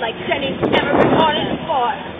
like Jenny's never recorded before.